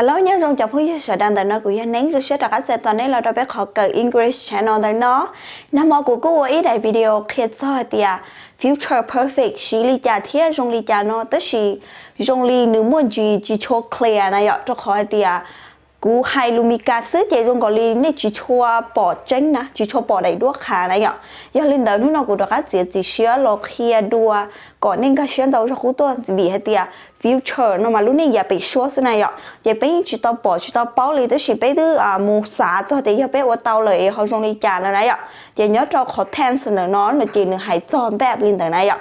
Hello nhớ trong chồng phút sở đang tại nó của gia nén rồi sẽ đặt các toàn này là đặc biệt họ cần English channel tại nó nó mà của cô ý đại video khi cho thì à future perfect chỉ lý trả thiết trong lý trả nó tức là trong lý nếu muốn gì chỉ cho clear này ạ cho khỏi thì à cú hai lu mi ca sư chế trong gọi li nè chỉ cho bỏ chân na chỉ cho bỏ đầy đuốc khá này ạ giờ lên đầu nó cũng được các chế chỉ xíu lo kia đua còn nên cái xíu đầu cho khu tôi vì hết tiệt future nó mà lúc này giờ bị xóa thế này ạ giờ bị chỉ tao bỏ chỉ tao bảo li tới chỉ bị thứ à mua xả cho thì giờ bị ở tao lời họ trong đi trả này ạ giờ nhớ cho khó tense nữa nó nó chỉ được hay chọn bẹp lên tới này ạ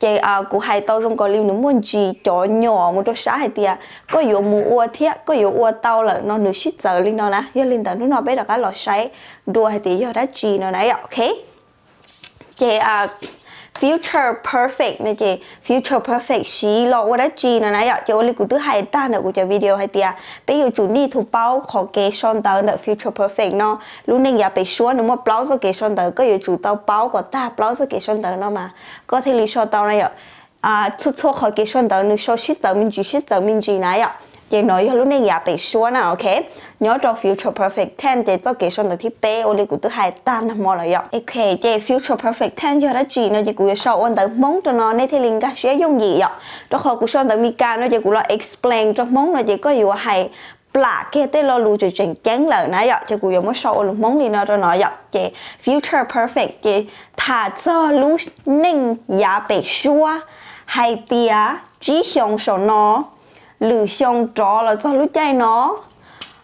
chị ờ, à cụ hai tao trong có liu nó muốn gì cho nhỏ, một chỗ sáng hay tiệt có yếu mù ua thiết, có yếu ua tao là nó nửa shit giờ linh đó nè. Giờ linh đó nó biết là cái lò sấy đua hay tiệt giờ đã chi nó này ok? Chị à future perfect nè chị. Future perfect xí lo quá đó chị. Nè nãy giờ chị oli cụ thứ hai ta nè cụ cho video hay tia bây giờ chủ đi thu bao khó kế son tờ nè future perfect nó. Lúc này giờ bị xuống nữa mà bao giờ kế son tờ. Có giờ chủ tao bao có ta bao giờ kế son tờ nó mà. Có thể lý do tao nãy giờ à chút chút khó kế son tờ. Nữa số shit tờ, mình chỉ shit tờ, mình chỉ nãy giờ chị nói lúc này giả bị xóa nè ok? Nhớ cho future perfect ten, chị cho kế son được thiết bé oli của thứ hai ta nè mò lại ok, chị, future perfect ten cho đã chỉ nó, chị của sau anh tới mong cho nó, nên thì linh cả sẽ dùng gì vậy cho họ của son tới mi ca nó chị của là explain cho mong nó chị có gì hay là cái tên lo lu chỉ chỉnh chén lời nãy giờ cho cụ dùng mất sau lu mong đi nó cho nó vậy chị, future perfect, chị thả cho lu ninh giả bị xua hay tia chỉ xong số nó lử xong trò là sao lu chạy nó?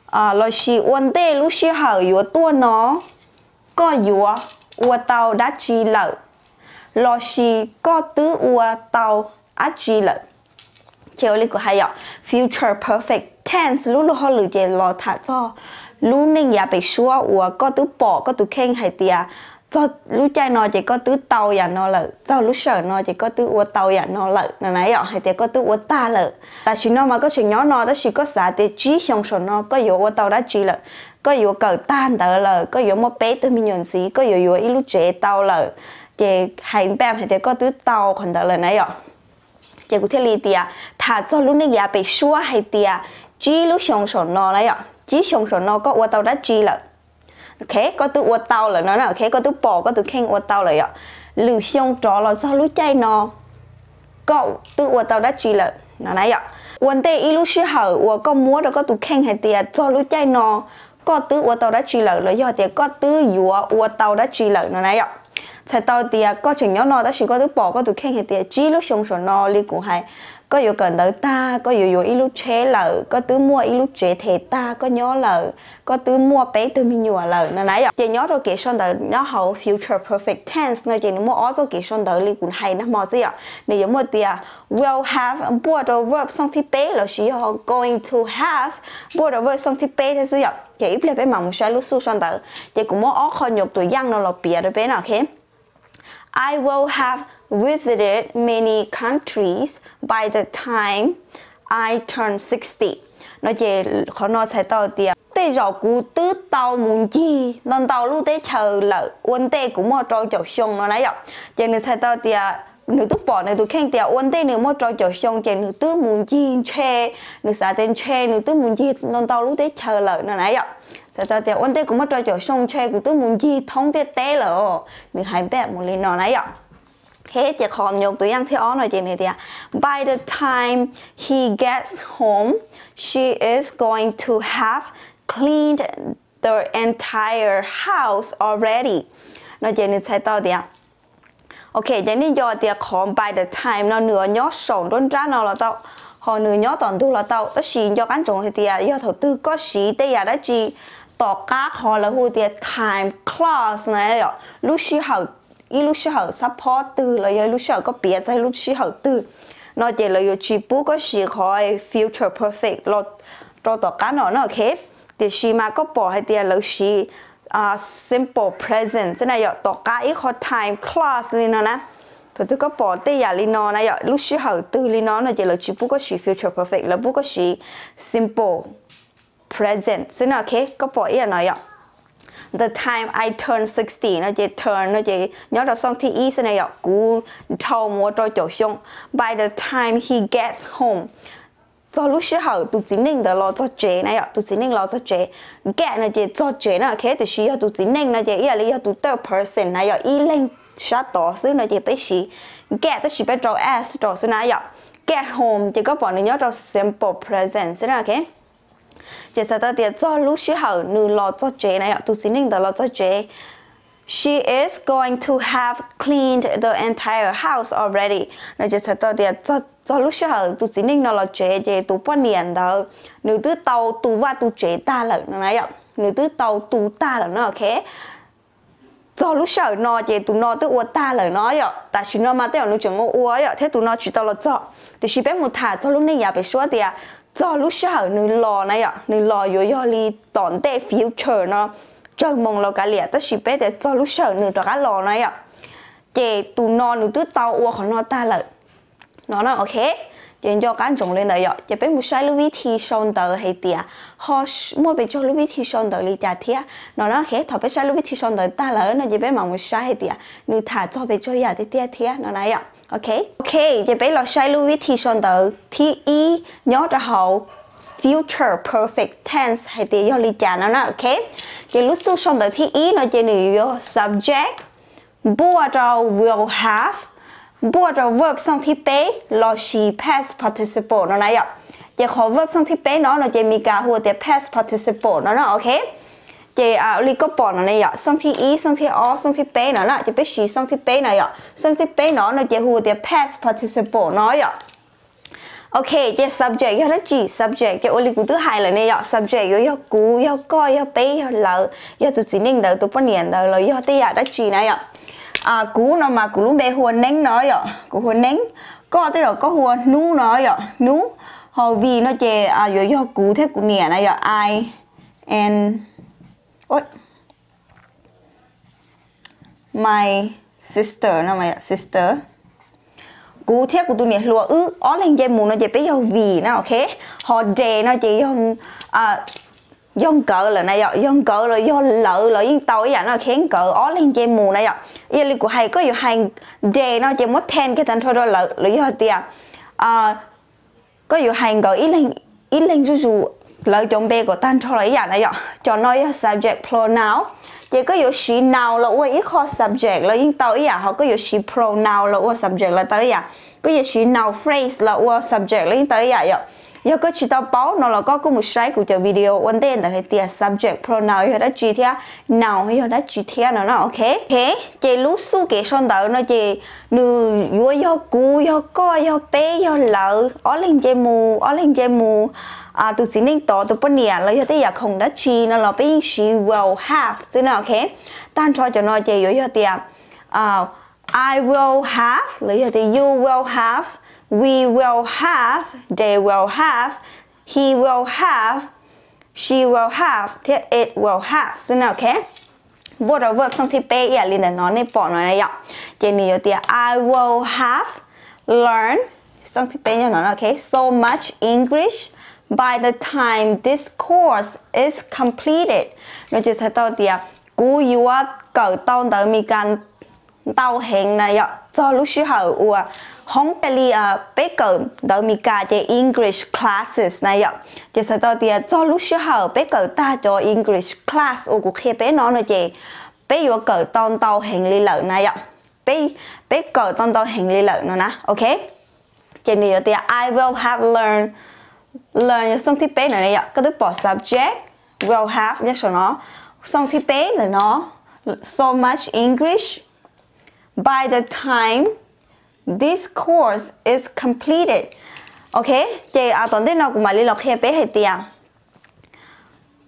À là chỉ uốn tê lúc xí hở yếu tua nó. Có yếu ua tàu đã chi lợ là chỉ có tứ ua tàu đã chi lợ chiều lý của hai ạ, future perfect tense. Lúc lúc họ lử chế lo thả cho. Lúc nên nhà bị xua, ua có tứ bỏ có tứ khen hay tia cho lúc chơi nó chỉ có tứ tàu ya nó lợ. Cho lúc sợ nó chỉ có tứ ua tàu ya nó lợ. Là nãy ạ hay thì có tứ ua ta lợ. Ta chỉ nó mà có chuyện nhỏ nó đó chỉ có xả thì chỉ xong số nó có yếu ua tàu đã chỉ lợ. Có yếu cờ tan tờ lợ. Có yếu một bé tôi mình nhận xí, có yếu yếu ít lúc chế tàu lợ. Chỉ hành bèm hay thì có tứ tàu còn tờ là nãy ạ chỉ có thể lý tia thà cho lúc này giờ bị xua hay tia chỉ lúc xong số nó nãy ạ chỉ xong số nó có ua tàu đã chỉ lợ khé có tu ô tao là nó nào? Khé có tu bỏ có tu khen ô tàu là lử xong trò là do lú chay nó cậu tu ô tàu đã chỉ là nó nãy ạ. Vấn đề ilu sư hở ô có múa đó có tu khen hay tiệt do lú chay nó có tu ô tao đã chỉ là là do tiệt có tu yúa ô tàu đã chỉ là nó nãy ạ. Sai tao tiệt có chừng nhau nó đã chỉ có tu bỏ có tu khen hay tiệt chỉ lúc xong rồi nó li cũng hay có dù cần tới ta, có dù dù ít lúc chế lợ có tứ mua ít lúc chế thể ta, có nhớ lợ có tứ mua bé tôi mi nhùa lợ nè nãy giờ chị nhớ rồi kỹ son tới nó hậu future perfect tense, nó chị mua ó rồi kỹ son tới liền cũng hay, nó mò gì ạ. Nếu giống một tia à, will have bought a verb song thì bé là chỉ họ going to have bought a verb song thì bé thế gì ạ. Chị ít lại bé mà một sai lúc xu son tới chị cũng mua ó khó nhục tuổi giang nó là bịa rồi bé nào kém I will have visited many countries by the time I turned 60. Nó chỉ khó nói sai tao tiệt. Tê rõ cú tứ tao muốn gì, non tao lúc tế chờ lợi, vấn đề cũng một trò chỗ xong nó nãy ạ. Chỉ nên sai tao tiệt nữ tức bỏ nữ tức khen tiệt vấn đề nữ một trò chỗ xong chỉ nữ tứ muốn gì chê, nữ xã tên chê, nữ tứ muốn gì, non tao lúc tế chờ lợi nó nãy ạ. Sai tao tiệt vấn đề cũng một trò chỗ xong chê, cũng tứ muốn gì thông tiệt tế lỡ, nữ hai bé một lần nó nãy ạ. Okay, chỉ còn nhục tự yang thì on rồi này thì By the time he gets home, she is going to have cleaned the entire house already. nói chuyện này sai tao thì Ok, chỉ này do thì còn by the time nó nửa nhớ sống đôn ra nó là tao. Họ nửa nhớ toàn tu là tao. Tất nhiên do cán trọng thì do thầu tư có gì tây giờ đó chỉ tọt cá họ là hô thì time class này rồi lúc xí học 一路时候 support từ là giờ lúc sau có别在lúc时候 từ nó chỉ là giờ chỉ bố có sự khỏi future perfect lo cho tất cả nó nó ok thì khi mà có bỏ hay thì là sự uh, simple present thế này giờ tất cả ít khó time class lên nó nè thì tôi có bỏ tây giả lên nó này giờ lúc时候 từ lên nó nó chỉ là chỉ bố có sự future perfect là bố có sự simple present thế nào ok có bỏ ý là nó giờ the time I turn 60 nó chỉ turn, nó chỉ nhớ đọc xong thì ý sẽ này cú thâu mua cho chỗ xong by the time he gets home cho lúc xưa hậu tụ chính nên đó lo cho chế này ạ. Tụ chính nên lo cho chế Get này chỉ cho chế này cái thì xí tụ chính nên này chỉ ý là tụ third person này ạ. Ý lên sát tỏ xứ này chỉ biết gì get tức chỉ biết cho s cho xứ này ạ. Get home chỉ có bỏ nó nhớ cho simple present thế nào cái chỉ sau đó thì cho lúc xưa hậu nữ lo cho chế này ạ tụ chính nên đó lo cho chế She is going to have cleaned the entire house already. Nó chỉ sẽ tôi thì cho cho lúc sau tu chính nó lo chế chế tu bao niên đó. nữ tư tàu tu và tu chế ta là nó này ạ. nữ tư tàu tu ta là nó, ok. Cho lúc sau nó chế tu nó tu ua ta là nó ạ. Ta chỉ nó mà theo nó chẳng ngô ua ạ. Thế tu nó chỉ tao là cho. Thì chỉ biết một thả cho lúc này nhà phải số thì à. Cho lúc sau nó lo này ạ. Nó lo yo yo li tòn tệ future nó. Cho mong lo cái liệt tất chỉ biết để cho lúc sau nữa cái lo này ạ. Chị tụ nó nữa tứ tao uo khỏi nó ta lợi. Nó nói, ok chị cho cái trồng lên đấy ạ. Chị biết một sai lúc ý thì xong tờ hay tiệt họ mua bị cho lúc ý thì xong tờ li trả thiệt nó nói, ok thọ biết sai lúc ý thì xong tờ ta lợi. Nó chị biết mà một sai hay tiệt nữ thả cho bị cho nhà tiệt tiệt nó này ạ ok? Ok chị bây giờ sai lưu ý thì xong tờ thì ý nhớ cho hậu. Future perfect tense. Hay thì do lý trả nó nè ok? Cái lúc sau xong tới thì ý nó chỉ là subject. Bùa cho will have. Bùa cho verb xong thì bé là she past participle. Nó này ạ. Chỉ khó verb xong thì bé nó nó chỉ mi cả hùa thì past participle. Nó nè ok? Chỉ à li có bỏ nó này ạ dạ. xong thì ý xong dạ. thì ó xong thì bé nó là chỉ bé gì, xong thì bé này ạ xong thì bé nó nó chỉ hùa thì past participle nó ạ ok cái subject yo là chỉ subject cái li cũng thứ hai là này ạ, dạ. subject yo yo cú yo coi yo bé yo lợ yo tụi chỉ nên đầu tụi bao nhiêu đầu rồi yo tây đó chỉ này ạ, à cú nó mà cú lúc bé huồn nén nó ạ, cú huồn nén. Có tới rồi có huồn nú nó ạ, nú, hồi vì nó chè à yo yo cú thế cú nè này ạ, I and ôi. My sister nào mày sister. Cú thiết của tôi nè lúa ư ó lên dây mù nó chỉ biết dòng vì nó, ok. Họ đề nó chỉ dòng à dòng cỡ là này dòng cỡ là do lợ là yên tàu vậy nó khiến cỡ, ó lên dây mù này vậy giờ li của hay, có nhiều hành đề nó chỉ mất ten cái thành thôi đó, lợ là do tiền à có nhiều hành cỡ ít lên ít lên chú chú lợi chuẩn bê của tan thôi lấy vậy này cho nói subject pronoun. Chỉ có yếu she nào là ua ít khó subject là yên tới à họ có yếu she pronoun là ua subject là tới à có yếu she nào phrase là ua subject là yên tới à vậy giờ có chỉ tao báo nó là có có một sai của cho video. Vấn đề là cái tia subject pronoun. Hay đã chỉ thế, nào hay đã chỉ thế nó nó ok. Ok chỉ lúc su kể son đầu nó chỉ nữ yếu yo cú yo co yo bé yo lợ ở lên chơi mù ở lên chơi mù. à tụi xin nên tỏ tụi bên nhà lấy thế giờ không đã chi nó là bên she will have thế nào ok tan cho cho nó chơi rồi thế à I will have lấy thế you will have we will have they will have he will have she will have ที่ it will have ซึ่งโอเคบท verb สังที่เป๊ะอย่าลินแต่น้องในปอน้อยนะอย่าเจนี่อยู่เตีย I will have learn สังที่เป๊ะอย่างนั้นโอเค so much English by the time this course is completed, nó chỉ sẽ tao tiệt à, cú yêu á cỡ tao tới mi can tao hẹn này yo cho lúc sau hậu u không cái li à bé cỡ tới mi cả cái English classes này ạ. chỉ sẽ tao tiệt à, cho lúc sau hậu bé cỡ ta cho English class u của khi bé nó nói gì bé yêu cỡ tao tao hẹn li lợ này ạ. bé bé cỡ tao tao hẹn li lợ nó nè, ok cho nên yo tiệt I will have learned learn xong thì bé này ạ. Cái thứ bỏ subject will have nhắc cho nó. Xong thì bé là nó, so much English. By the time this course is completed. Ok, chị à tuần đến nó cũng mà liên lạc hệ bé hệ tiền.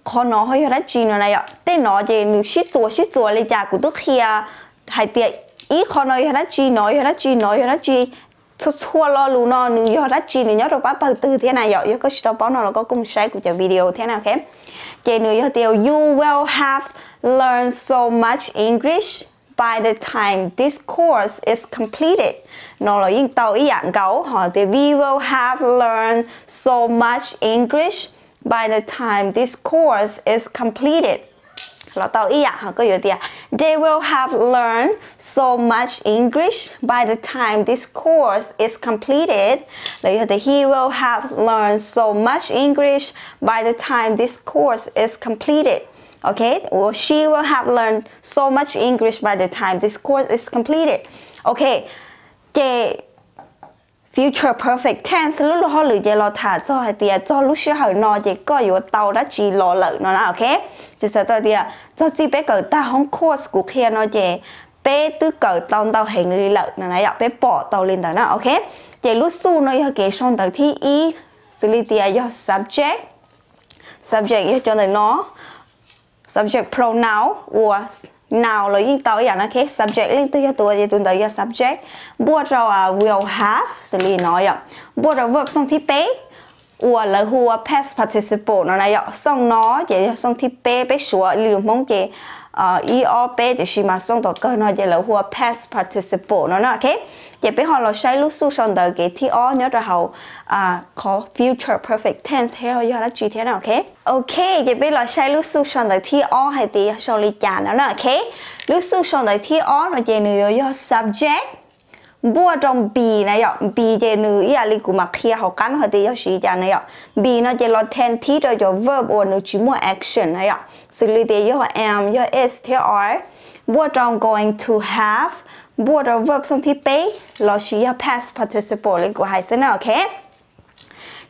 Khó nó hơi ra chi nó này ạ. Tên nó chị nữ shit chùa shit chùa lấy trả của tức kia à, hay tiền ý khó nói ra chi nói ra chi nói ra chi xua lo lù nó nữ do đã chi nữ nhớ rồi bắt từ thế này rồi có stop nó là có cùng sai của video thế nào kém chị nữa do tiêu, you will have learned so much English by the time this course is completed. Nó là yên tàu ý dạng gấu họ thì, we will have learned so much English by the time this course is completed. They will have learned so much English by the time this course is completed. he will have learned so much English by the time this course is completed. Okay? Or she will have learned so much English by the time this course is completed. Okay future perfect tense lúc lúc họ lựa chọn lo thả cho hay tiệt cho lúc xưa họ nói chỉ có yếu tàu đã chỉ lo lợi nó nào, ok? Chỉ sợ tôi tiệt à, cho chỉ bé cỡ ta không course của kia nó chỉ bé tư cỡ tàu tàu hành lý lợi nó này bé bỏ tàu lên đó nào ok? Chỉ lúc su nó yêu cái xong tàu thi ý xử lý tiệt do subject. Subject yêu cho nó subject pronoun or nào là yên tàu yà nó khác, subject lên cho tôi thì tôi tới subject. Bắt đầu à will have xử lý nói yà bắt đầu verb xong thì pay ủa là hùa past participle, nó này yà xong nó vậy xong thì pay pay sửa lưu mong cái 이 cơ nó 마송도 là hoa past participle nó nó ok vậy bây giờ là sai lúc su son đời cái thì ó nhớ ra hậu à có future perfect tense theo do là chỉ thế nào ok ok vậy bây giờ sai lúc su son đời thì ó hay thì sau lý trả nó ok lúc su son đời thì ó nó về nữa subject bua trong bì này ạ. Bì chế nữ ý à, ali của mà kia học cắn hoặc thì sĩ cha này ạ. Bì nó chế lo then thi cho cho verb or nó chỉ mua action này ạ. Xử lý thì do am do is theo are. Bua trong going to have. Bua trong verb xong thì pay. Lo sĩ past participle lên của hai sinh ok?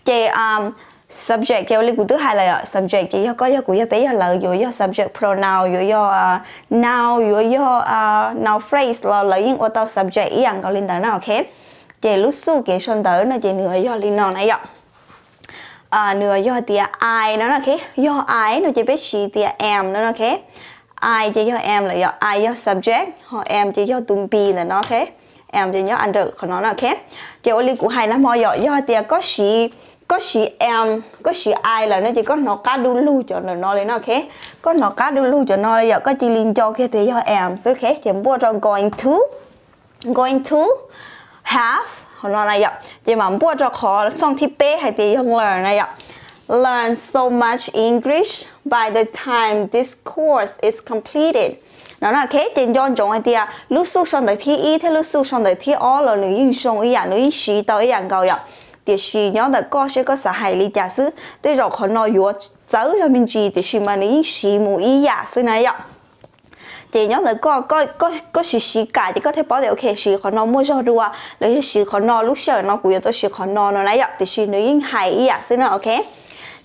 Chế um, subject kia lấy cụ thứ hai là ờ, subject kia có do cụ do bé là rồi do subject pronoun rồi do ờ, noun rồi do ờ, now phrase là lấy những ô tô subject ý rằng có liên tới nào ok? Chỉ lúc su kia xuân tới là chỉ nửa do liên non này ạ. À, nửa do tia ai nó là khác do ai nó chỉ biết chị tia em nó là khác ai chỉ do em là do ai do subject họ em chỉ do tumpi là nó khác em chỉ do under của nó là khác chỉ ô liên của hai nó mò do do tia có chỉ có chị em, có chị ai là nó chỉ có nó cá đu lưu cho nó nó lên nó ok có nó cá đu lưu cho nó giờ có chỉ liên cho kia thì cho em số khác thì mua trong going to going to have nó này giờ thì mà mua cho khó, xong thì bé hay thì không learn này giờ learn so much English by the time this course is completed. Nó là cái tiền yon trong hay à lúc sau xong tới thi y, thế lúc sau xong tới thi all là nữ yên xong ý à nữ yên sĩ tới ý ăn à, cầu ạ thì chỉ nhớ là có, sẽ có xã hội lý giả sử để rồi họ nói yếu giáo cho mình chỉ thì chỉ mà những gì mù ý giả sử này ạ. Thì nhớ là có có có có sự sự cả thì có thể bảo được ok sự họ nói mua cho đua lấy sự họ nói lúc sau nó cũng tôi sự họ nói nó này ạ. Thì chỉ những hài ý giả sử nó, ok?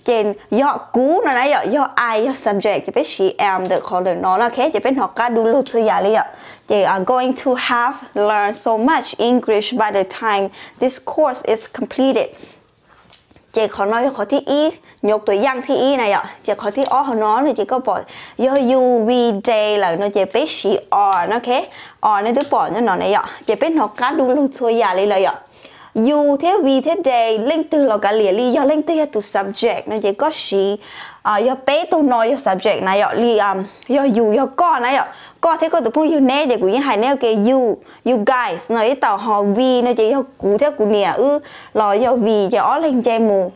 Trên, do cú nó này do ai, do subject thì biết chỉ am được họ được nó là khác thì biết họ cả đủ lúc sự giả lý ạ they are going to have learned so much English by the time this course is completed. Chị có nói có thi ý, nhục tuổi dân thi ý này ạ. Chị có thi ó nó thì chị có bỏ yo you we day là nó chị biết she on, ok? on Or nó đứa bỏ nó nó này ạ. Chị biết nó cá đúng luôn thôi già lấy lời ạ. You thế we thế day linh từ là cả lìa li do linh từ từ subject nó chỉ có she uh, à, yo bé tôi nói yo subject này ạ li um yo you yo con này ạ có thế có tụi phong yêu nè để cũng như hai nè cái you. You guys, nói tàu họ vì nó chỉ do cụ thế cụ nè, ư, lo do vì cho ó lên chơi mù.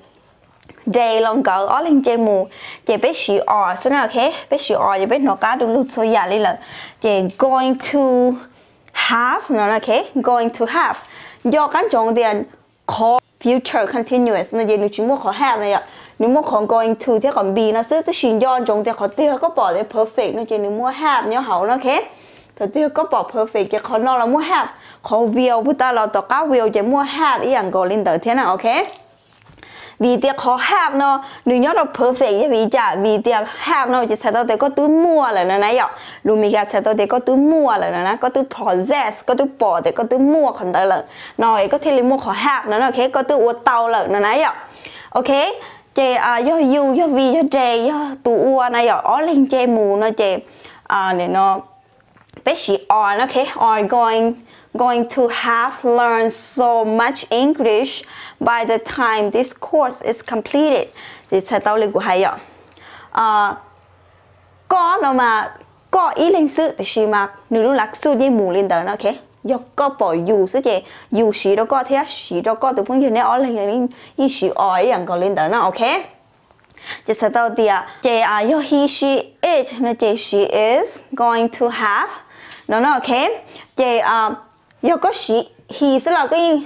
Day long cỡ, ó lên chơi mù. Chỉ biết she are số nào ok biết she are chỉ biết nó cá đúng lúc số giờ đi là chỉ going to have nó là ok going to have do cái trọng tiền có future continuous, nó chỉ được chỉ mua có have này ạ nếu mua không going to thì còn be nó sẽ tới xin yon trọng thì có tiêu, có bỏ để perfect nó chỉ nếu mua have nhớ hậu nó khé thì tiêu có bỏ perfect chỉ còn nó là mua have. Có will bút ta là tao cá will chỉ mua have, ý anh gọi lên tới thế nào, ok? Vì tiếc khó have nó. Nếu nhớ là perfect vì chả, vì tiếc have nó chỉ sẽ tao thấy có từ mua là nó này ạ. Lúc mình sẽ tao thấy có từ mua là nó có từ possess, có từ bỏ thì có từ mua còn tới là nói có thể là mua khó have nó nó cái có từ uất tàu là nó này ạ. Ok? Chè à do you do vi do chè do tu u này ạ ở lên chè mù nó chè à để nó bé chỉ are Okay, are going going to have learned so much English by the time this course is completed. Thì sẽ tao lên của hay ạ. À, có nó mà có ý linh sự thì mà nếu lúc lạc su như mù lên tới nó ok do có bỏ dù sự gì dù sĩ đó có, thế sĩ đó có, từ phương diện này ở lên những những sĩ ở ý rằng có lên đó nó, ok? Chị sẽ tao tia chị à yo à, he, she, it, nó chị she is going to have, nó nó, ok? Chị à yo có she he sẽ là cái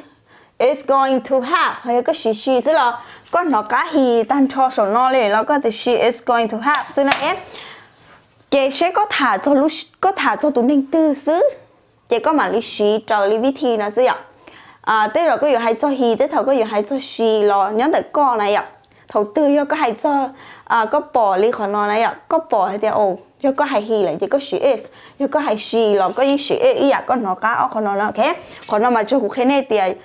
is going to have, hay có she she sẽ là nó cả he tan cho số nó lên, nó có thì she is going to have cho nên em. Sẽ có thả cho lúc, có thả cho tụi mình tư xứ. 结果嘛，你是找你 VT 那是呀，啊，对了，个有还做戏，对头个有还做戏咯，人得讲那呀，头对要个还做啊个 bỏ 你可能那呀，个 bỏ 系的哦，要个还戏来，结果是 S，要个还戏咯，个一是 A，一呀个哪家哦可能那 OK，可能嘛就可能的。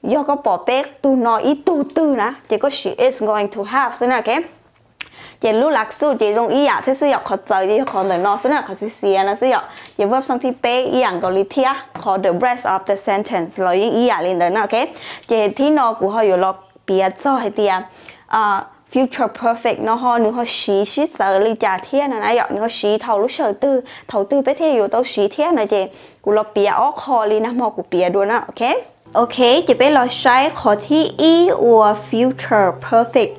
要个宝贝，都拿一嘟嘟呢，结果是 is going to have，所以那 OK。chỉ lúc lạc su chỉ dùng ý ạ thế sử dụng khó chơi đi khó đời nó sẽ là khó xí nó sử dụng chỉ verb sang thi bé ý ảnh có lý thia khó the rest of the sentence lo ý ý ạ lên đời nó ok chỉ thi nó của họ 有lo别做系啲啊啊 future perfect nó ho nếu họ xí xí sợ lý trả thiên này này nếu họ xí thầu lúc sợ tư thầu tư bé thế 有 tao xí thiên này chỉ của lo bia óc họ lý nó mà của bia đuôi nó ok ok chỉ bé lo sai khó thi e or future perfect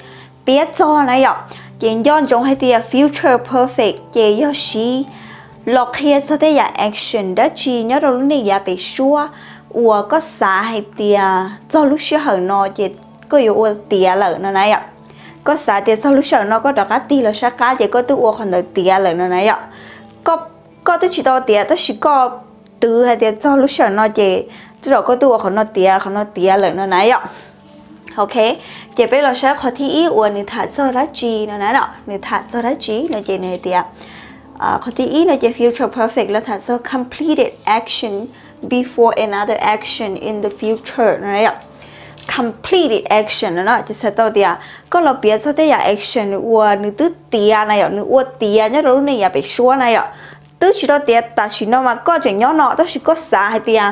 bia cho này ạ chỉย้อนจงให้เตีย future perfect เจยอชีหลอกเฮียซะแต่อย่า action ได้จีเนี่ยเราลูกนี่อย่าไปชัวอัวก็สาให้เตียเจ้าลูกเชื่อเหรอนอเจก็อยู่อัวเตียเลยนั่นไงอ่ะก็สาเตียเจ้าลูก 见 yon trong hai tiếc future perfect che yo shi lọc kia sau thế ya action đó chi nhớ đâu lúc này ya bị xua. Ủa có xả hay tiếc do lúc xưa hở nó chị có yêu ủa tiếc lợ nó này ạ. Có xả tiếc sau lúc xưa nó có đọc cá ti là sát cá chị có tự ủa còn được tia lợ nó này ạ. Có có tới chỉ to tiếc tới chỉ có từ hay tiếc do lúc xưa nó chị tự đó có tự ủa còn nó tiếc còn nó tiếc lợ nó này ạ ok. Chị bây giờ sẽ có thi ý. Của người thả sơ ra chi nó nói đó người thả sơ ra chi nó chị này tiệt à, có thi ý nó chị future perfect là thả sơ completed action before another action in the future nó nói đó completed action nó nói chị sẽ tao tiệt có là biết sao thế ya action của nữ tư tiệt này nữ của tiệt nhớ rồi này ya bị xóa này ạ. Tư chỉ đó tiệt ta chỉ nó mà có chuyện nhỏ nọ đó chỉ có xa hay tiệt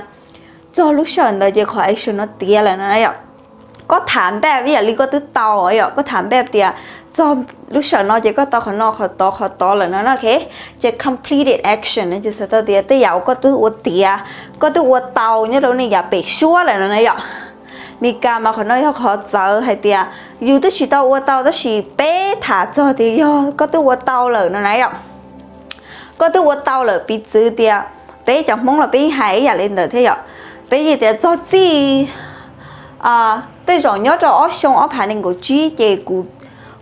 cho lúc sau nó chỉ khỏi action nó tiệt là nó nói ạ. ก็ถามแบบอย่างนี้ก็ตื้อตออะก็ถามแบบเดียวจอมรู้สึกเนาะจก็ตอขอนอขอตอขอตอเลยนะโอเคจะ completed action นะจะสตเดียแต่ยาวก็ตื้อวดเตียก็ตื้อวดเตาเนี่ยเราเนี่ยอย่าไปชั่วเลยนะเนี่ยมีการมาขอนอยขอเจอให้เตียอยู่ตื้อชีเตาอวดเตาตื้อชีเป๊ถาจอเดียวก็ตื้อวดเตาเลยนะเนี่ยก็ตื้อวดเตาเลยปีจื้อเดียเป๊จังมงเราปีหายอย่าเล่นเด้อเที่ยวเป๊ยี่เดียจอจี้ à tôi rồi nhớ cho ở xong ở phản ứng của chi chế của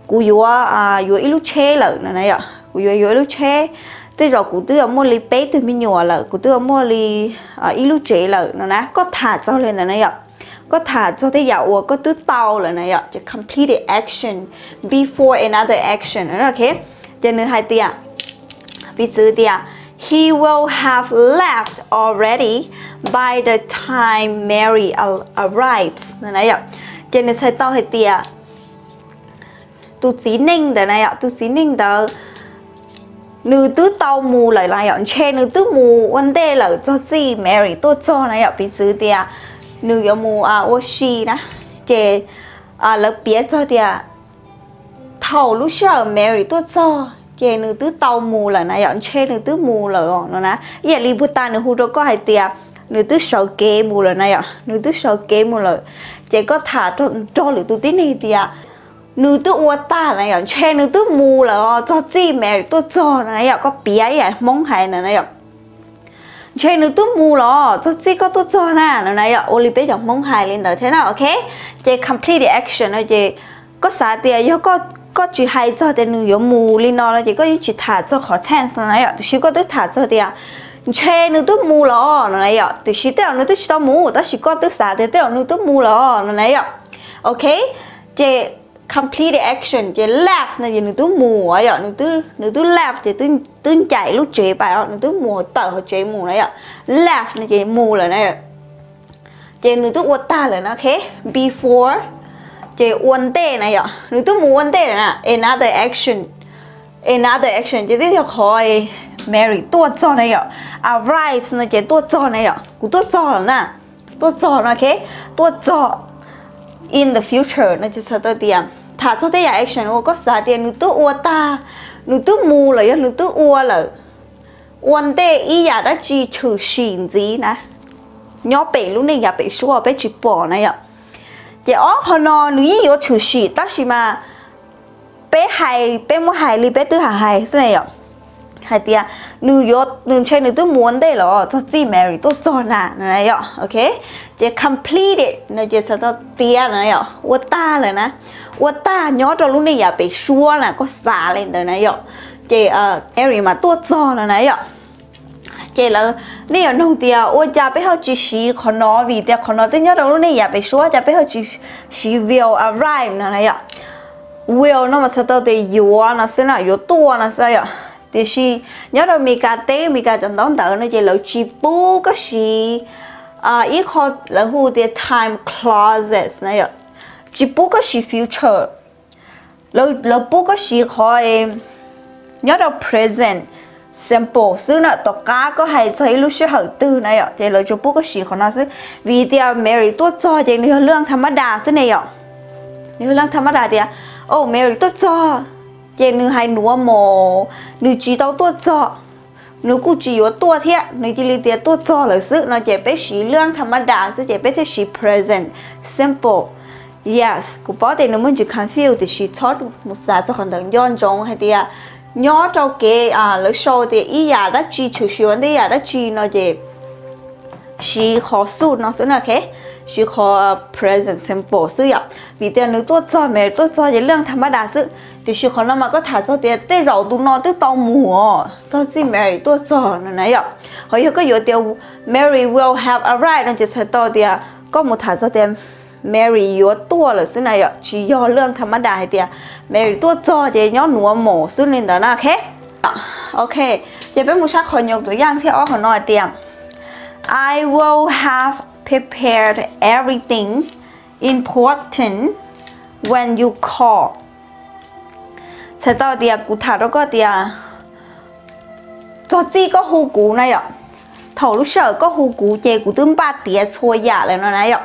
của yếu à yếu ít lúc chế lợ này này ạ. Của yếu yếu lúc che tôi à, rồi của tôi mua li bé tôi mình nhỏ lợ của tôi mua li à ít lúc chế lợ này nè. Có thả cho lên này này ạ. Có thả cho thế dạo có tứ tàu là này ạ. Chỉ complete action before another action ok? Cho nên hai tia. Ví chữ tia he will have left already by the time Mary arrives này này ạ, Trên này sai tao hay tia tu xí ninh đó này ạ, tu xí ninh đó nữ tư tao mù lại là ạ Chê nữ tư mù vấn đề là cho gì Mary, tốt cho này ạ bị xử tia nữ yếu mù à ô xì nà. Chê. à lớp biết cho tia Thảo lúc xưa Mary tốt cho 걔는 또 떠무라 나 연체는 또 무라요 너나 예 리부타는 후로가 할 때야 너도 쇼게 무라나요 너도 쇼게 무라 제가 다 저를 또 뛰는 때야 너도 왔다 나 연체 너도 무라 저지 매또 저나요 거 비아야 몽하나요 chơi nước tốt mù lò cho chị có tốt cho nè nó này ạ oli bé dòng mông hài lên đó thế nào, ok? Chị complete the action rồi chị có xả tiền do có có chỉ hay cho để mù lên nó là chỉ có chỉ thả cho khó tense này ạ chỉ có tôi thả cho thì à che nó tức mù lò nó này ạ thì chỉ tao nó tức tao mù tao chỉ có tức xả thì tao nó tức mù lò nó này ạ ok che complete the action che left này nó tức mù ạ nó tức nó tức left thì tức tức chạy lúc chế bài ạ nó tức mù tờ họ chế mù này ạ left này che mù là này ạ che nó tức uất ta là nó ok before 这问题呢呀，你都冇问题啦。Another action, another action，这啲就可以 Mary 多做呢呀。Arrives 呢，这多做呢呀，古多做呢，多做呢，OK，多做。In the future 呢，就说到点，他做的呀 action，我讲啥点，你都我打，你都冇了呀，你都我了。问题一呀，那只出现子呢，要被路呢，要被说，被直播呢呀。chị ó họ nó nữ yếu chủ sĩ tác sĩ mà. Bé hài bé mua hài li bé tư hàng hài thế này ạ. Hài tia. Nữ yếu nữ chơi nữ tư muốn đây là cho chị Mary, tôi cho nà. Này ạ. Ok. Chị complete it. Nó chị sẽ cho tia này ạ. Ua ta rồi nè. Ua ta nhớ cho luôn này à bị xua là có xả lên đời này ạ. Chị ờ Mary mà tôi cho là này ạ chế là nếu ở nông tia tôi cha bé họ chỉ xí khó nó, vì tia khó nó tôi nhớ đâu lúc này nhà bé xua cha bé họ chỉ xí will arrive nè này ạ. Will nó mà sao tới thì yếu nó sẽ là yếu tua, nó sao ạ? Thì xí, nhớ đâu mi cà té mi cà chẳng đón đỡ nó chỉ là chỉ bù cái xí. À ít khó là hu thì time clauses này ạ. Chỉ bù cái xí future. Lỡ lỡ bù cái xí khó em. Nhớ đâu present simple sư nè tất cả có hay thấy lúc sẽ hậu tư này ạ. Thì lời chụp bù có gì khó nó sẽ vì thì à, Mary tốt cho thì nó lương tham đa thế này ạ. Nếu lương tham đa thì oh Mary tốt cho. Chị nữ hay nua mồ, nữ chỉ tao tốt cho. Nữ cũng chỉ có tua thế nữ chỉ lý tiệt tốt cho là sự. Nó chỉ biết chỉ lương tham đa sẽ chỉ biết thế chỉ present. Simple yes. Cụ bảo thì nó muốn chỉ confuse thì chỉ thoát một giá cho còn đừng yon trong hay thì à? Nhỏ nhớ cho cái à lỡ sau thì ý nhà đã chi chủ yếu thì nhà đã chi nó gì, chỉ khó su nó sẽ là thế chỉ khó à, present simple sự ạ. Vì thế nữ tôi cho mẹ tôi cho cái lượng tham đa sự thì chỉ khó mà có thả cho tiền để rau đúng nó tê tao mùa tôi chỉ Mary tôi cho nó này ạ. Hồi có yếu tiêu Mary will have a right nó chỉ sẽ tao thì à, có một thả cho tiền. Mary yếu tua là xưa này chỉ do lương thầm mắt đại tiệt Mary tua cho thì nhó nua mổ xưa lên đó là khét. Ok, giờ bên một sắc khỏi nhục tự giang theo họ nói tiệm I will have prepared everything important when you call. Sẽ tao tiệt cụ thả đó có tiệt cho chi có hô cú này ạ thầu lúc sợ có hù cú chê cụ tương ba tía xua giả là nó này ạ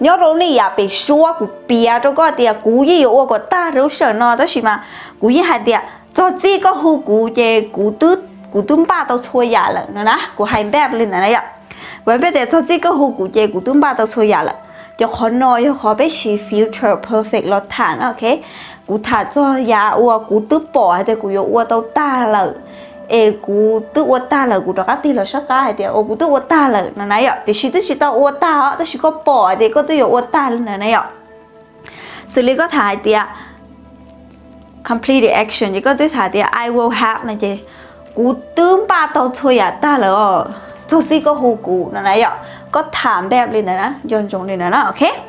nhớ rồi này à bị xua cụ bia cho có tía cú gì ở có ta lúc sợ nó đó gì mà cú gì hai tía cho chỉ có hù cú chê cụ tứ cụ tương ba tao xua giả là nó nè cụ hai đẹp lên này ạ vậy bây giờ cho chỉ có hù cú chê cụ tương ba tao xua giả là cho khó nói cho khó biết chỉ future perfect lo thản ok cú thả cho ya ua cú tứ bỏ hay thì cú yêu ua tao ta là ê, cú tự ô ta là cú đó các tí là sắc cái hay thì ô cú tự ô ta là nè này ạ. Thì chỉ tự chỉ tao ô ta á chỉ có bỏ thì có tự ô ta là nè này ạ. Xử lý có thải thì ạ complete the action. Chỉ có tự thải thì I will have này chị cú tương ba tao chơi à ta là ờ, cho gì có hồ cú nè này ạ. Có thảm đẹp lên này nè dọn dọn lên này nè, ok?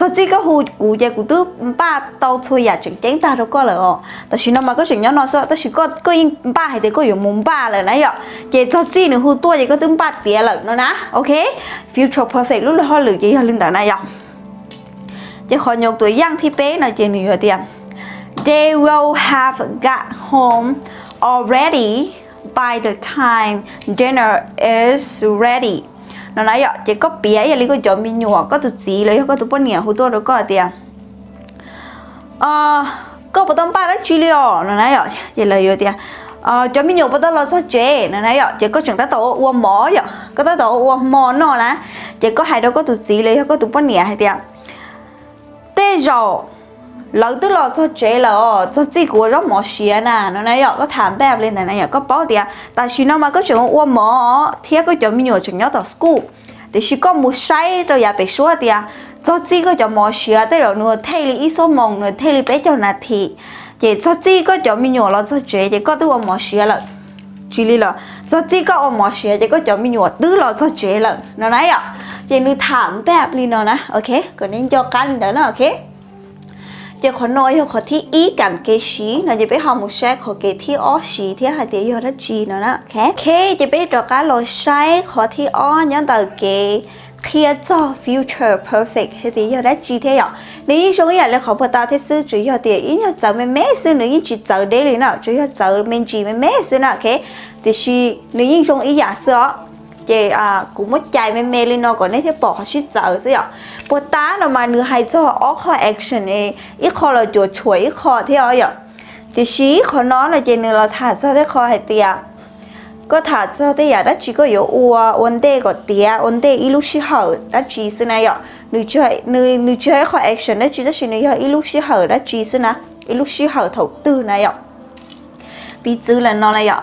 Cho chỉ có hù cụ giờ cụ tứ ba tàu chơi à chuyện chén ta đâu có là ta chỉ mà có chuyện nhỏ ta chỉ có có ba thì có dùng ba nãy giờ cho chỉ nữa tua giờ có ba ok? Future perfect, lúc là lựa gì họ linh tại này giờ giờ họ nhục tuổi young thì bé là chuyện nhiều tiền. They will have got home already by the time dinner is ready nó nói vậy chỉ có bé vậy cái chỗ mình nhỏ, có tụt gì lấy, có tụt bao nhiêu hỗ tôi được có tiền. À có bắt đầu ba đó chỉ liệu nó nói dạ, vậy chỉ là vậy tiền. Ờ cho mình nhỏ bắt đầu là sao chế nó nói dạ, vậy chỉ có chẳng ta tổ uom mỏ vậy có ta tổ uom mỏ nó nè. Chỉ có hai đâu có tụt gì lấy, có tụt bao nhiêu hay tiền. Tê rồi lỡ tức là cho chế là cho chỉ của rất mỏ xía nè, nó này có thảm bẹp lên này này có bỏ bao à tại vì nó mà có chuyện uống mỏ thiết có chuyện mình nhiều chuyện nhớ tao school. Thì chỉ có một sai rồi ya bị xóa à cho chỉ có chuyện mỏ xía tới rồi nữa thay li ít số mong nữa thay li bé cho nà thì chỉ cho chỉ có chuyện mình nhiều là cho chế, chỉ có tôi mỏ xía là chỉ là cho à, chỉ có mỏ xía chỉ có chuyện mình nhiều tứ là cho chế là nó này à chỉ nó thảm bẹp lên nó nè, ok? Còn nên cho cái đó nó ok? giờ khó nói khó thi ý cảm kế sĩ nó giờ bé học một sách khó kế thi ó sĩ thế hay thế giờ rất gì nữa đó. Khé khé giờ bé rồi cả lo sai khó thi ó nhớ tờ kế kia cho future perfect, thế thì giờ đã chỉ thế ạ. Nếu số người là không bắt ta thế sự chỉ giờ thì ý là giờ mình mẹ sự nếu như chỉ giờ đấy là nào chú giờ giờ mình chỉ mình mẹ sự nào thế thì là nếu như trong ý giả sự 이제 아 고모짜이 메멜리노 거네 제 버시 자으세요. 보다나 마느 하이저 어커 액션에 이컬러 조 초이 커 되어요. 디시 커너나 제느라 타서 커 했대요. có thả cho thế giả đã chỉ có yếu ua ổn đề có tía ổn đề ít lúc hở, đã chỉ xí này ạ nữ chơi nữ nữ chơi khỏi action, đã chỉ đã chỉ nữ ít lúc hở, đã chỉ xí này ít lúc hở thấu từ này ạ vì chứ là nó này ạ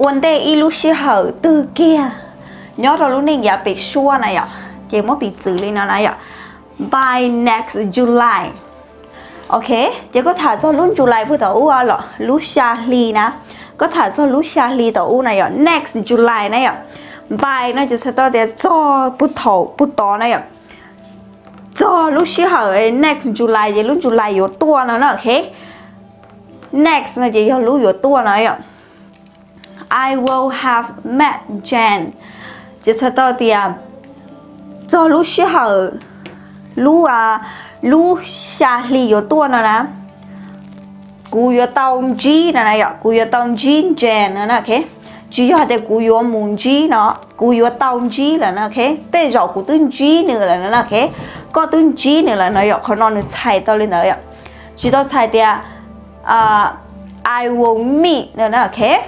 uốn tê ilu shi hở từ kia. Nhớ rồi, lúc này giờ bị xua này ạ. Chỉ mất bị xử lý nó này ạ. By next July. Ok chỉ có thả cho lúc July với tàu u lọ. Lúc xa ly nè. Có thả cho lúc xa ly tàu u này ạ. Next July này ạ. By nó chỉ sẽ tao để cho bút thầu bút to này ạ. Cho lúc xí hở next July thì lúc July yếu tua nó nữa ok? Next là chỉ cho lúc yếu tua này ạ. I will have met Jan chỉ tao thì à, cho lúc xí hở lúc à lúc xa lì yếu tua nó nè cú yếu tao chi nè này cú yếu tao G jen nè nè ok chỉ có thế cú yếu muốn G nó cú yếu tao G là nè ok tê giờ cú tương G nữa là nè ok có tương G nữa là nó yo khó nó nó chạy tao lên nữa chỉ tao chạy thì à I will meet nè nè ok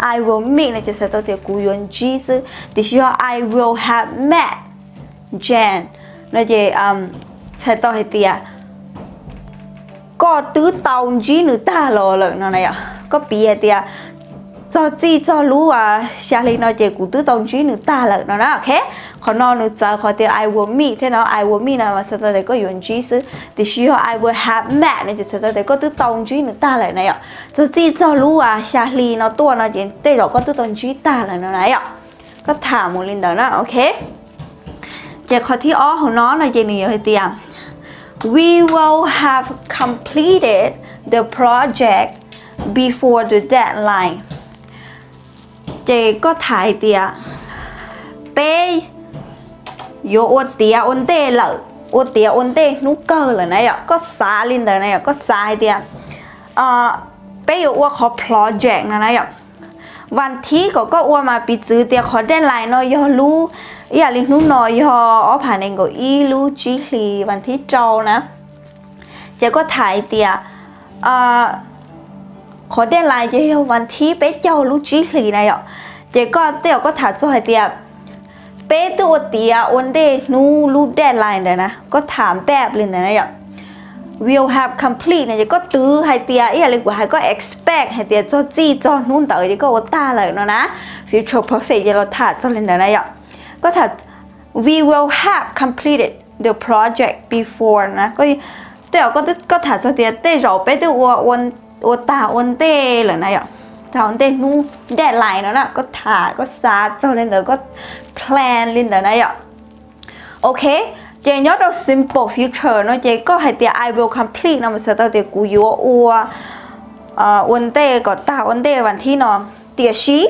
I will meet là chỉ sẽ tao thì cú yo Jesus. sư thì chỉ I will have met Jen nó chỉ um thay to hay tiệt có tứ tàu chỉ nữ ta lo lợn nó này à có bia tiệt cho chi cho lú à xa lên nó chỉ cụ tứ tông chí nữ ta là nó đó ok? Còn nó nữ giờ khó tiêu I will meet. Thế nó I will meet là mà sao ta có dùng chí sư thì 需要 I will have met nên chỉ sao ta có tứ tông chí nữ ta là này ạ, cho chi cho lú à xa lên nó tua nó chỉ tê rồi có tứ tông chí ta là nó này ạ, có thả một lên đó nó ok? Chỉ khó thi ó của nó là gì nhiều hơi tiền. We will have completed the project before the deadline. chị có thải tìa tê yo ô tìa ôn tê lợ ô tìa ôn tê nú cơ là này ạ có xá lên đời này ạ có xá tìa ờ bé yo ô khó project là này ạ วันที่ก็ก็ว่ามาปีจือเตียขอได้ไลน์เนาะยอรู้อย่าลิงนู้นเนาะยออ๋อผ่านเองก็อีรู้จีคลีวันที่เจ้านะ จะก็ถ่ายเตียอ่ าขอได้ไลน์จะวันที่เป๊ะเจ้ารู้จีคลีนะยอจะก็เตียก็ถ่ายจ่อยเตียเป๊ะตัวเตียวันเดนู้รู้ได้ไลน์เลยนะก็ถามแบบเลยนะยอ will have complete này có tứ hay tia ý là của hay có expect hay tia cho chi cho nun tới thì có ta lại nó ná future perfect thì nó thả cho lên này ạ có thật we will have completed the project before nè có tức có tức có thả cho tia tê rồi bé tự ôn ôn ta ôn tê là này ạ. Thả ôn tê nu deadline nó nè, có thả, có xa cho lên đó, có plan lên đó này ạ. Ok chị nhớ đâu, simple future nó chị có hay tiền I will complete. Nó mà sẽ tao tiền cú yếu ua. Ờ, vấn đề có ta vấn đề vấn thi nó tiền sĩ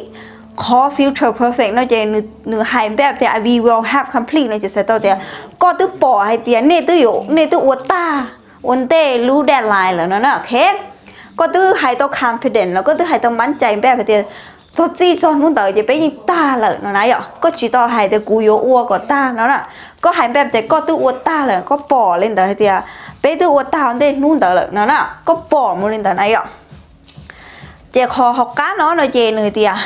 có future perfect nó chị nửa nữ hai bẹp thì I will have complete. Nó chị sẽ tao tiền có tự bỏ hay tiền nè tự yếu nè tự ua ta vấn đề lưu deadline là nó nó ก็ตื้อหายตัว confident แล้วก็ตื้อหายตัวมั่นใจแบบเดียวตัวจีจอนนู่นเต๋อจะไปยิงตาเลยนะนายอก็จีต่อหายแต่กูโยอ้วก็ตาแล้วน่ะก็หายแบบแต่ก็ตื้ออ้วตาเลยก็ป่อเล่นเต๋อเดียวไปตื้ออ้วตาเด่นนู่นเต๋อเลยนะน่ะก็ป่อมูเล่นเต๋อนายอเจคอหกก้าเนาะเนาะเจนเลยเดียว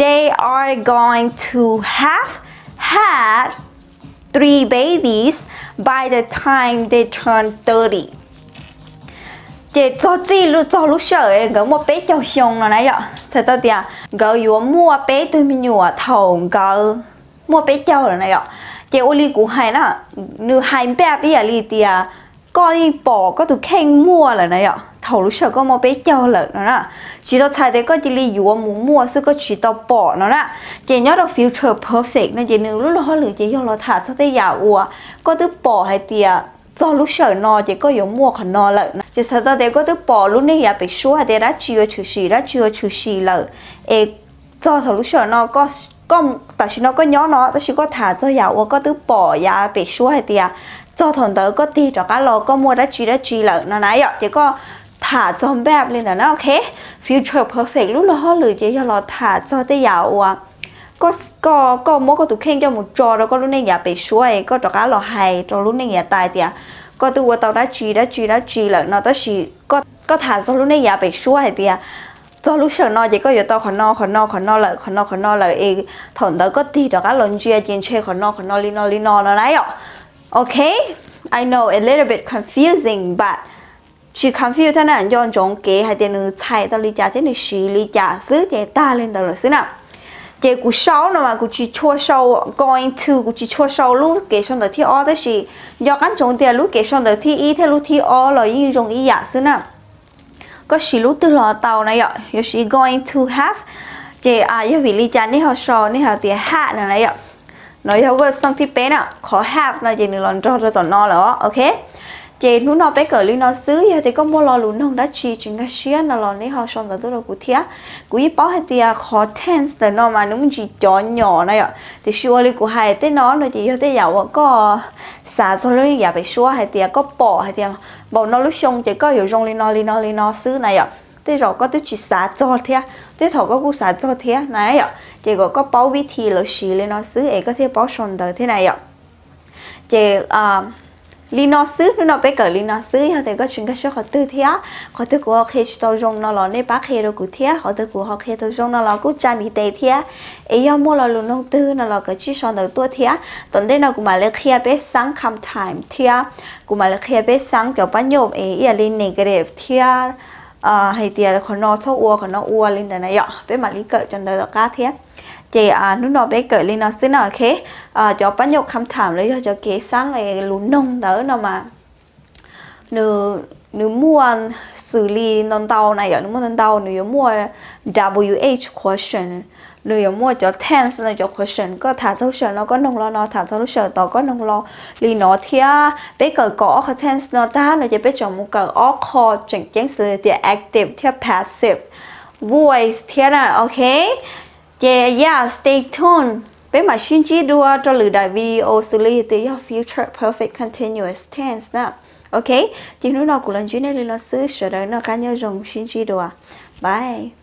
they are going to have had three babies by the time they turn 30 chị cho chị lúc cho lúc sợ ấy, gỡ một bé cho xong rồi nãy giờ sẽ tao tiền gỡ vừa mua bé tôi mình nhua à, thầu gỡ. Mua bé cho rồi này ạ. Chị ô li cũng hay nè nữ hai bé à, bây giờ li tiền à, có đi bỏ, có tụ khen mua rồi này ạ. Thầu lúc sợ có một bé cho rồi nó nè chỉ tao xài đấy có chỉ li vừa muốn mua sẽ có chỉ tao bỏ nó nè chị nhớ được future perfect nên chị nữ lúc đó lựa chị cho nó thả, sao tới giờ ua có tụ bỏ hay tiền cho lúc sợ nó chỉ có dùng mua khẩn nó lợi chỉ sợ tao để có thứ bỏ lúc này ya bị xóa để đã chưa chủ sĩ đã chưa chủ sĩ lợi ê cho thầu lúc sợ nó có có tại vì nó có nhỏ nó tại vì có thả cho giàu có thứ bỏ ya bị xóa thì à cho thằng tớ có đi cho cá lò có mua đã chi đã chi lợi nó nãy ạ chỉ có thả cho bẹp lên đó nó ok future perfect lúc là họ lười chỉ cho nó thả cho tới giàu à có có có mỗi cái tụ khen cho một trò đó có lúc này nhà bị suy có trò cá lò hay trò lúc này nhà tài tiệt à. có tụ tàu đã chi đã chi đã chi là nó tới chi có có thả cho lúc này nhà bị suy tiệt cho à. lúc sợ nó chỉ có giờ tao khó no khó no khó no lại, khó no khó no lại e thằng đó có tí đó cá lần chia trên chơi khó no khó no, li no li no, nó đấy ạ. Okay I know a little bit confusing, but chỉ confuse thế này do chọn kế hay tiền nữ chạy tao lý trả thế này xí lý trả giữ để ta lên tao là xí nào? Chỉ cú sáu nó mà cú chỉ chua sâu going to cú chỉ chua sâu lúc kế xong được thi o đó là do cái trọng tiền lúc kế xong được thi y, thế lúc thi o là y dùng y giả xứ nào. Có xí lúc từ lò tàu này ạ yo xí going to have. Chỉ à yo vì lý chán đi họ sau đi họ tiền hạ này này ạ. Nói yo web xong thi bé nào khó have là chỉ nữa lần cho cho nó là ok? Chị nó nó bé cỡ li nó xứ, giờ thì có mua lò lún không? Đã chi chừng cái xía nó lò này họ xong rồi tôi đâu cũng thía. Cụ ý bảo hết tiệt khó tense để nó mà nó chỉ cho nhỏ này ạ. Thì xua li của hai tên nó rồi thì cho tới giàu có xả cho nó giờ bị xua hay tiệt à, có bỏ hay tiệt à, bỏ nó lúc xong chỉ có dùng li nó li nó li nó xứ này ạ. Thế rồi có tới chỉ xả cho thiệt thế thọ có cụ xả cho thiệt này ạ. Chỉ có có bảo vị thì là xí li nó xứ, ấy có thể bảo xong rồi thế này ạ. Chị à lý nó sư nó bé cỡ lý nó sư họ thấy có chuyện cái số họ tư thế họ tư của họ khi tôi dùng nó là nên bác khi rồi cụ thế họ tư của họ khi tôi dùng nó là cũng cha đi tệ thế ấy giờ mua là luôn nông tư nó là cái chỉ so đầu tua thế tuần đây nó cũng mà lấy khi à bé sáng come time thế cũng mà lấy khi à bé sáng kiểu bao nhiêu ấy là lên negative thế à hay tiền còn nó thâu uo còn nó uo lên thế này ạ bé mà lý cỡ chân đời cá thế chị à nó nó bé cởi lên nó xin nào khé à cho bao nhiêu khám thảm lấy cho kế sáng này lún nông đỡ nó mà. Nữ nữ mua xử lý non tàu này ở nữ mua non tàu nữ mua WH question nữ mua cho tense này cho question, có thả dấu sờ nó, có nông lo nó, thả dấu sờ tao có nông lo. Lì nó thia à, bé cởi có có tense nó ta nó chỉ bé chọn một cởi all call chẳng chẳng sự thì active, thì passive. Voice thế là, ok. Yeah, yeah, stay tuned. Bé mà xin chỉ đua cho lửa đại video xử lý thì your future perfect continuous tense nào. Ok, chỉ nói nó cũng lần chuyện này là sư sợ đời nó cá nhớ dùng xin chỉ đua. Bye.